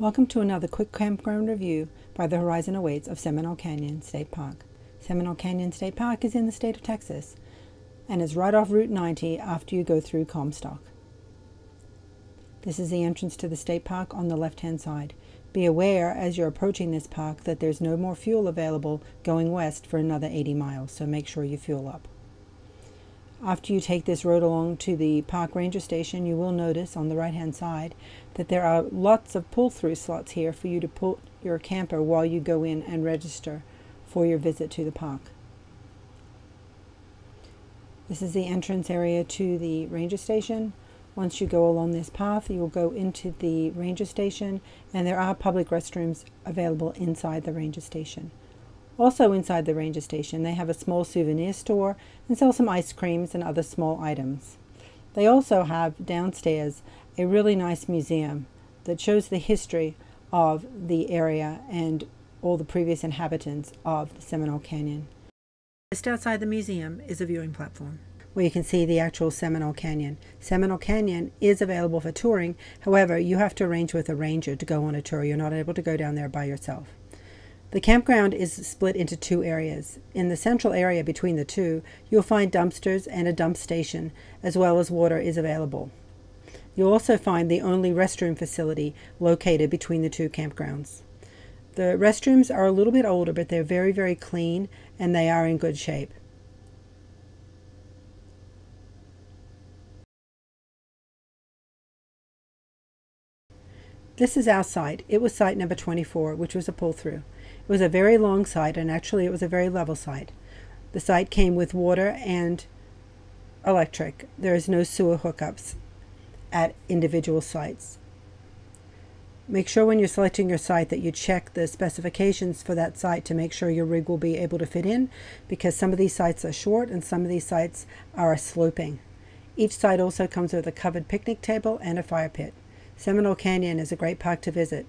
Welcome to another quick campground review by the Horizon Awaits of Seminole Canyon State Park. Seminole Canyon State Park is in the state of Texas and is right off Route 90 after you go through Comstock. This is the entrance to the state park on the left hand side. Be aware as you're approaching this park that there's no more fuel available going west for another 80 miles, so make sure you fuel up. After you take this road along to the park ranger station, you will notice on the right hand side that there are lots of pull through slots here for you to pull your camper while you go in and register for your visit to the park. This is the entrance area to the ranger station. Once you go along this path, you will go into the ranger station, and there are public restrooms available inside the ranger station. Also inside the ranger station, they have a small souvenir store and sell some ice creams and other small items. They also have downstairs a really nice museum that shows the history of the area and all the previous inhabitants of the Seminole Canyon. Just outside the museum is a viewing platform where you can see the actual Seminole Canyon. Seminole Canyon is available for touring, however, you have to arrange with a ranger to go on a tour. You're not able to go down there by yourself. The campground is split into two areas. In the central area between the two, you'll find dumpsters and a dump station, as well as water is available. You'll also find the only restroom facility located between the two campgrounds. The restrooms are a little bit older, but they're very, very clean and they are in good shape. This is our site. It was site number 24, which was a pull through. It was a very long site, and actually, it was a very level site. The site came with water and electric. There is no sewer hookups at individual sites. Make sure when you're selecting your site that you check the specifications for that site to make sure your rig will be able to fit in because some of these sites are short and some of these sites are sloping. Each site also comes with a covered picnic table and a fire pit. Seminole Canyon is a great park to visit.